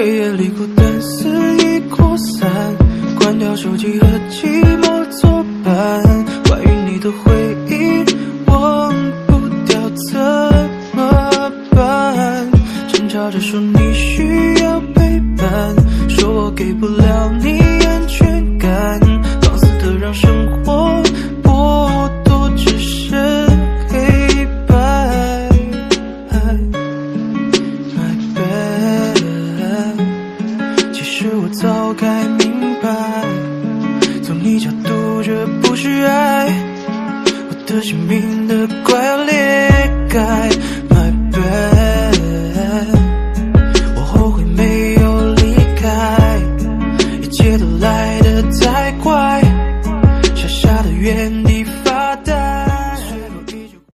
黑夜里孤单肆意扩散，关掉手机和寂寞作伴，关于你的回忆忘不掉怎么办？挣扎着说你需要。早该明白，从你角度这不是爱，我的心病得快裂开。My bad，我后悔没有离开，一切都来的。